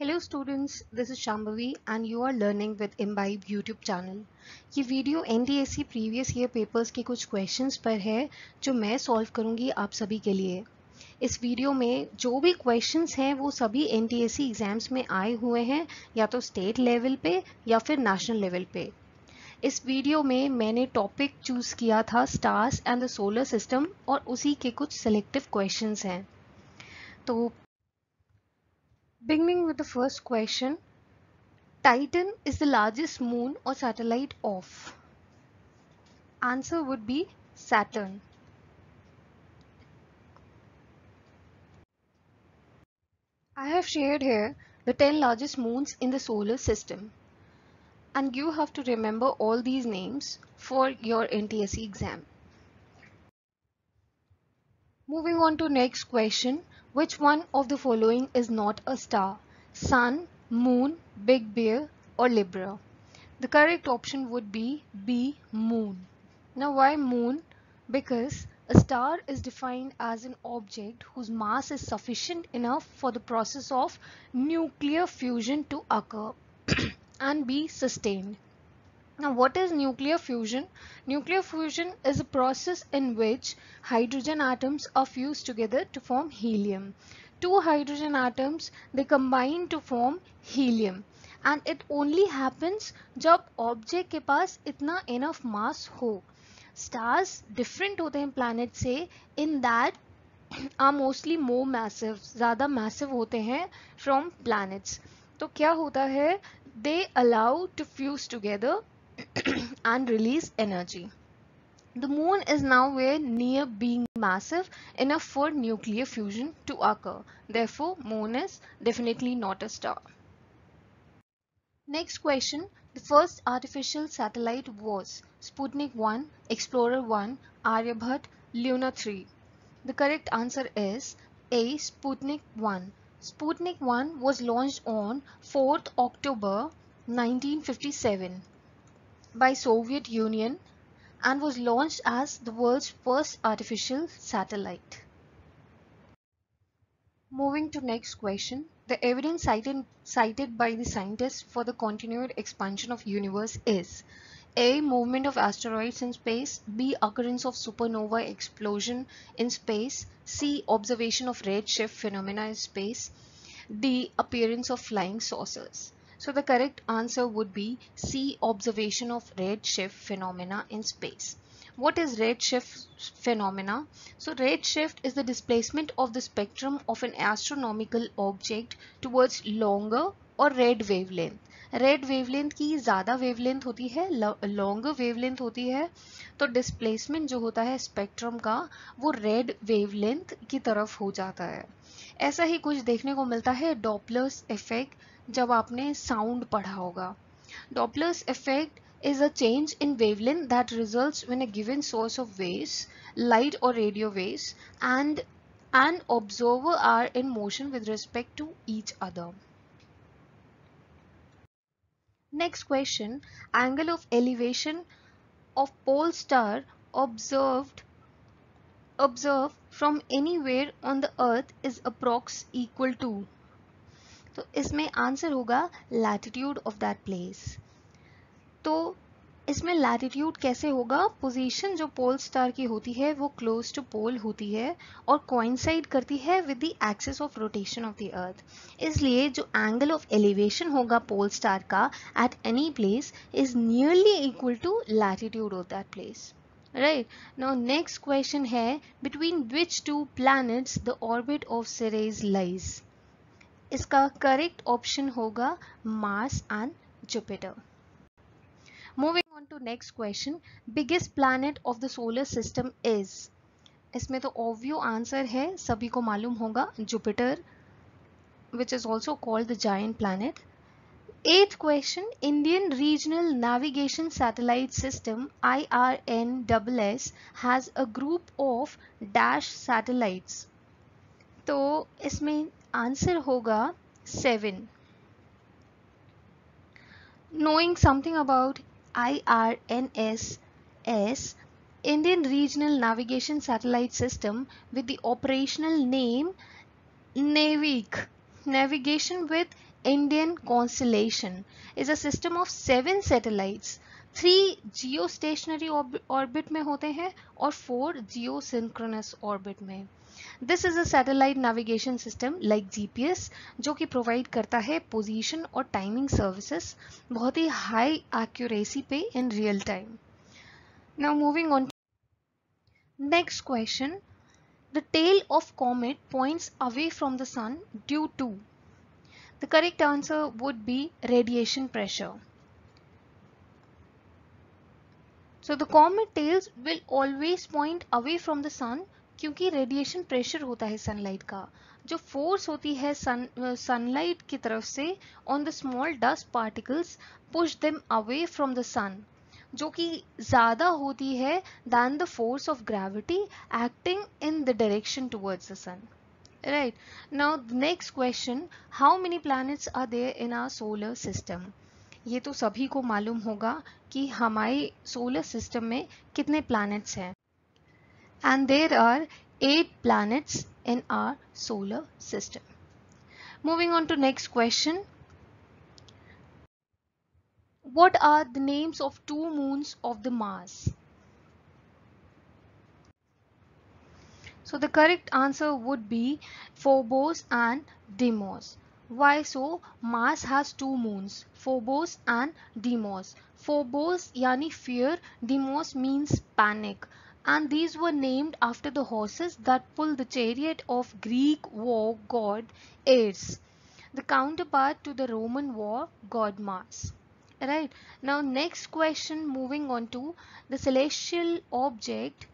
Hello students, this is Shambhavi and you are learning with Imbibe YouTube channel. ये video NDSC previous year papers के कुछ questions पर है जो मैं सॉल्व करूँगी आप सभी के लिए। इस वीडियो में जो भी क्वेश्चंस हैं वो सभी NDSC एग्ज़ाम्स में आए हुए हैं या तो स्टेट लेवल पे या फिर नेशनल लेवल पे। इस वीडियो में मैंने टॉपिक चूज़ किया था stars and the solar system और उसी के कुछ सेलेक्टिव क्वेश्चंस हैं। तो Beginning with the first question, Titan is the largest moon or satellite of? Answer would be Saturn. I have shared here the 10 largest moons in the solar system. And you have to remember all these names for your NTSE exam. Moving on to next question. Which one of the following is not a star? Sun, Moon, Big Bear or Libra? The correct option would be B. Moon. Now why Moon? Because a star is defined as an object whose mass is sufficient enough for the process of nuclear fusion to occur and be sustained. Now what is nuclear fusion? Nuclear fusion is a process in which hydrogen atoms are fused together to form helium. Two hydrogen atoms they combine to form helium and it only happens जब object के पास इतना enough mass हो. Stars different होते हैं planet से in that are mostly more massive, ज़्यादा massive होते हैं from planets. तो क्या होता है? They allow to fuse together and release energy. The moon is now nowhere near being massive enough for nuclear fusion to occur. Therefore, moon is definitely not a star. Next question. The first artificial satellite was Sputnik 1, Explorer 1, Aryabhat, Luna 3. The correct answer is A. Sputnik 1. Sputnik 1 was launched on 4th October 1957 by Soviet Union and was launched as the world's first artificial satellite. Moving to next question. The evidence cited, cited by the scientists for the continued expansion of universe is A. Movement of asteroids in space B. Occurrence of supernova explosion in space C. Observation of redshift phenomena in space D. Appearance of flying saucers so the correct answer would be C observation of redshift phenomena in space. What is redshift phenomena? So redshift is the displacement of the spectrum of an astronomical object towards longer or red wavelength. Red wavelength की ज़्यादा wavelength होती है longer wavelength होती है तो displacement जो होता है स्पेक्ट्रम का वो रेड वेवलेंथ की तरफ़ हो जाता है ऐसा ही कुछ देखने को मिलता है डॉपलर्स इफ़ेक्ट जब आपने साउंड पढ़ा होगा। Doppler's effect is a change in wavelength that result in a given source of waves light और radio waves and an observer are in motion with respect to each other next question angle of elevation of pole star observe observe from anywhere on the earth is approx equal to. तो इसमें answer होगा latitude of that place तो इसमें latitude कैसे होगा? Position जो pole star की होती है, वो क्लोज टू पोल होती है और कोइंसाइड करती है with the axis of rotation of the earth इसलिए जो एंगल ऑफ़ एलिवेशन होगा पोल स्टार का at any place is nearly equal to latitude of that place right now next question है between which two planets the orbit of Ceres lies इसका correct option होगा Mars and Jupiter moving on to next question biggest planet of the solar system is इसमें तो obvious answer है सभी को मालूम होगा Jupiter which is also called the giant planet. Eighth question, Indian Regional Navigation Satellite System IRNSS has a group of dash satellites. तो इसमें answer होगा seven knowing something about IRNSS Indian Regional Navigation Satellite System with the operational name NAVIC Navigation with Indian constellation is a system of seven satellites. Three geostationary orbit में होते हैं और four geosynchronous orbit में this is a satellite navigation system like GPS जो कि provide करता है position और टाइमिंग सर्विसेज़ बहुत ही हाई एक्यूरेसी पे in real time now moving on next question the tail of comet points away from the sun due to the correct answer would be radiation pressure. So, the comet tails will always point away from the sun क्योंकि radiation pressure होता है sunlight का। जो force होती है सन sunlight की तरफ़ से on the small dust particles push them away from the sun जो कि ज़्यादा होती है than the force of gravity acting in the direction towards the sun right now the next question how many planets are there in our solar system ये तो सभी को मालूम होगा कि हमारे सोलर सिस्टम में कितने प्लैनेट्स हैं and there are 8 planets in our solar system. Moving on to next question. What are the names of two moons of the Mars? So the correct answer would be Phobos and Deimos. Why so? Mars has two moons, Phobos and Deimos. Phobos yani fear, Deimos means panic and these were named after the horses that pull the chariot of Greek war god Ares, the counterpart to the Roman war god Mars. Right. Now next question moving on to the celestial object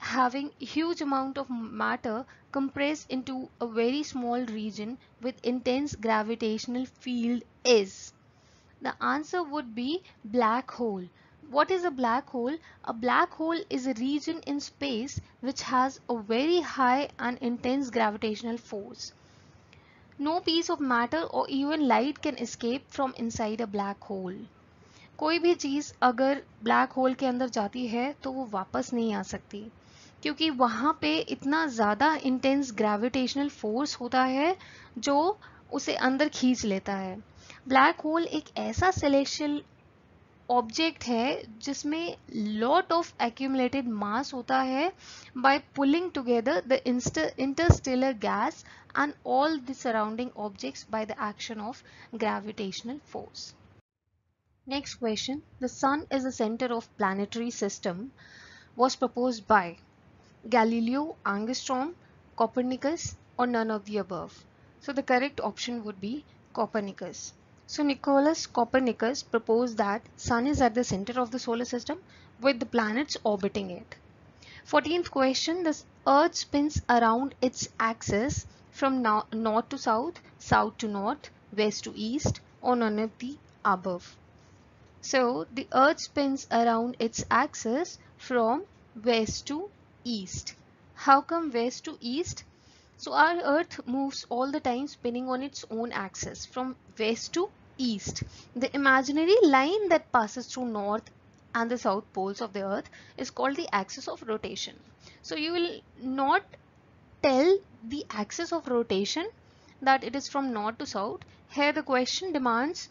having huge amount of matter compressed into a very small region with intense gravitational field is. The answer would be black hole what is a black hole? A black hole is a region in space which has a very high and intense gravitational force. No piece of matter or even light can escape from inside a black hole. कोई भी चीज़ अगर black hole के अंदर जाती है तो वो वापस नहीं आ सकती क्योंकि वहाँ पे इतना ज़्यादा इंटेंस ग्रेविटेशनल फोर्स होता है जो उसे अंदर खींच लेता है। ब्लैक होल एक ऐसा सेलेक्शन ऑब्जेक्ट है जिसमें लॉट ऑफ़ एक्यूमलेटेड मास होता है by pulling together the interstellar gas and all the surrounding objects by the action of gravitational force next question the sun is the centre of planetary system was propose by Galileo, Angstrom, Copernicus or none of the above. So the correct option would be Copernicus. So Nicolaus Copernicus proposed that Sun is at the center of the solar system with the planets orbiting it. 14th question, the Earth spins around its axis from north to south, south to north, west to east or none of the above. So the Earth spins around its axis from west to east. How come west to east? So our Earth moves all the time spinning on its own axis from west to east. The imaginary line that passes through north and the south poles of the earth is called the axis of rotation. So you will not tell the axis of rotation that it is from north to south. Here the question demands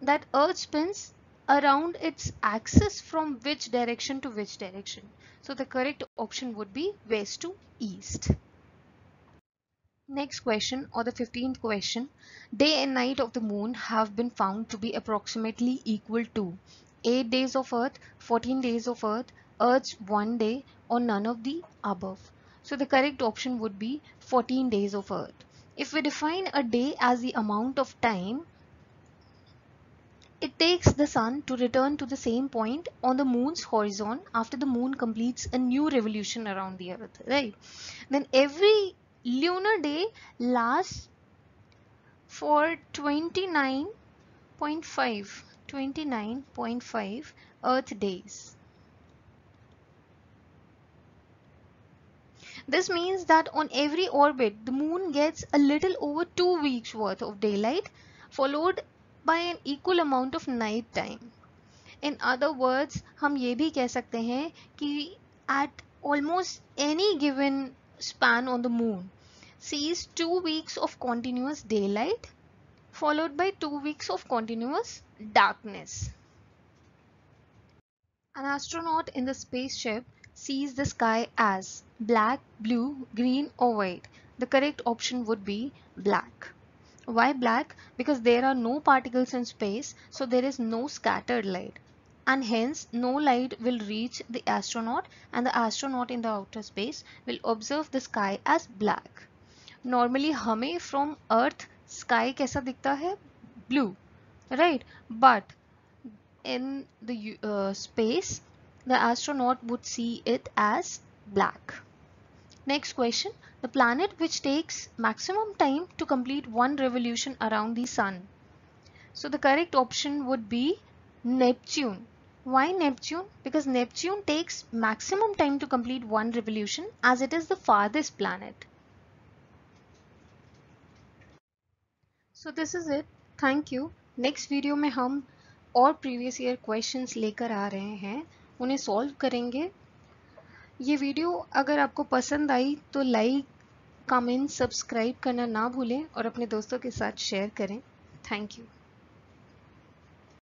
that earth spins around its axis from which direction to which direction. So the correct option would be west to east. Next question or the 15th question. Day and night of the moon have been found to be approximately equal to 8 days of earth, 14 days of earth, earth's one day or none of the above. So the correct option would be 14 days of earth. If we define a day as the amount of time it takes the sun to return to the same point on the moon's horizon after the moon completes a new revolution around the earth, right? Then every lunar day lasts for 29.5 29.5 earth days this means that on every orbit the moon gets a little over 2 weeks worth of daylight followed by an equal amount of night time in other words हम ये भी कह सकते हैं कि at almost any given span on the moon sees two weeks of continuous daylight followed by two weeks of continuous darkness. An astronaut in the spaceship sees the sky as black, blue, green or white. The correct option would be black. Why black? Because there are no particles in space, so there is no scattered light. And hence no light will reach the astronaut and the astronaut in the outer space will observe the sky as black. Normally हमें from earth sky कैसा दिखता है? Blue, right? But in the uh, space, the astronaut would see it as black. Next question. The planet which takes maximum time to complete one revolution around the sun. So the correct option would be Neptune. Why Neptune? Because Neptune takes maximum time to complete one revolution as it is the farthest planet. So this is it. Thank you. Next video में हम और previous year questions लेकर आ रहे हैं उन्हें solve करेंगे ये video अगर आपको पसंद आई तो लाइक कमेंट सब्सक्राइब करना ना भूलें और अपने दोस्तों के साथ शेयर करें। Thank you